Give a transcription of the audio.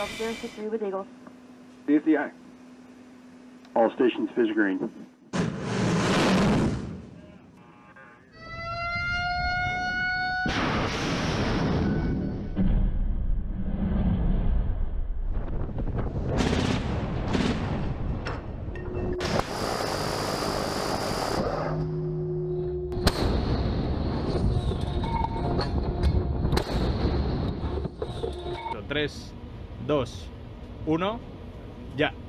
Bravo 063 with Eagle. CFDI. All stations fish green. Tres, 2, 1, ya.